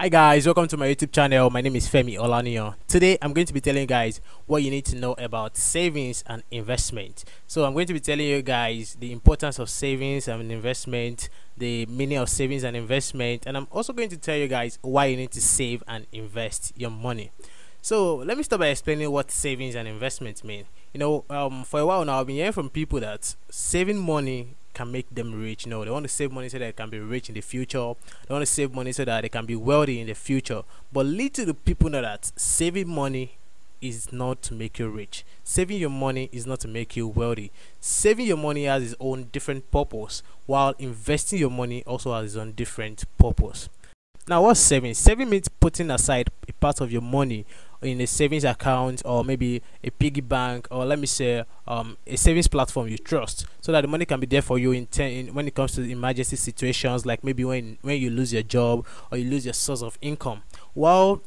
Hi guys, welcome to my YouTube channel. My name is Femi Olaniyan. Today I'm going to be telling you guys what you need to know about savings and investment. So I'm going to be telling you guys the importance of savings and investment, the meaning of savings and investment, and I'm also going to tell you guys why you need to save and invest your money. So let me start by explaining what savings and investment mean. You know, um, for a while now I've been hearing from people that saving money can make them rich. You know, they want to save money so that they can be rich in the future. They want to save money so that they can be wealthy in the future. But little do people know that saving money is not to make you rich. Saving your money is not to make you wealthy. Saving your money has its own different purpose, while investing your money also has its own different purpose. Now, what's saving? Saving means putting aside a part of your money in a savings account or maybe a piggy bank or let me say um, a savings platform you trust so that the money can be there for you in, ten, in when it comes to emergency situations like maybe when when you lose your job or you lose your source of income. While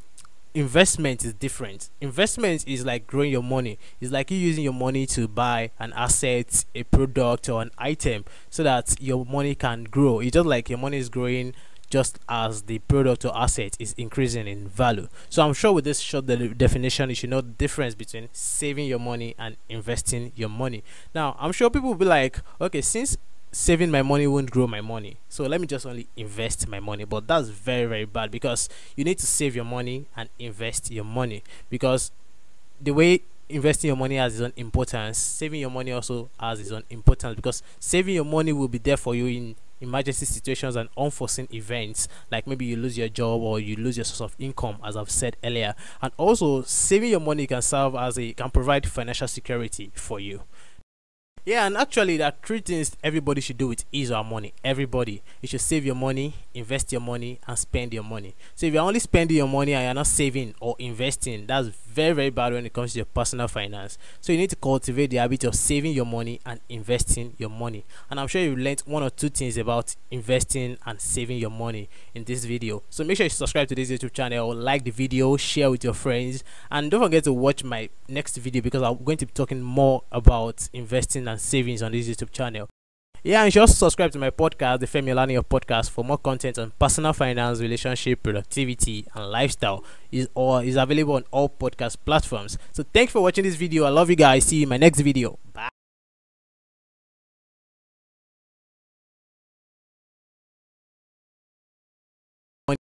investment is different. Investment is like growing your money. It's like you using your money to buy an asset a product or an item so that your money can grow. It's just like your money is growing just as the product or asset is increasing in value. So I'm sure with this short de definition, you should know the difference between saving your money and investing your money. Now, I'm sure people will be like, okay, since saving my money won't grow my money, so let me just only invest my money. But that's very, very bad because you need to save your money and invest your money because the way investing your money has its own importance saving your money also has its own importance because saving your money will be there for you in emergency situations and unforeseen events like maybe you lose your job or you lose your source of income as i've said earlier and also saving your money can serve as a can provide financial security for you yeah, and actually, there are three things everybody should do with ease our money. Everybody, you should save your money, invest your money, and spend your money. So, if you're only spending your money and you're not saving or investing, that's very, very bad when it comes to your personal finance. So, you need to cultivate the habit of saving your money and investing your money. And I'm sure you learned one or two things about investing and saving your money in this video. So, make sure you subscribe to this YouTube channel, like the video, share with your friends, and don't forget to watch my next video because I'm going to be talking more about investing and savings on this YouTube channel. Yeah, and just subscribe to my podcast, the Femi Olaniyan podcast, for more content on personal finance, relationship, productivity, and lifestyle. Is or is available on all podcast platforms. So thanks for watching this video. I love you guys. See you in my next video. Bye.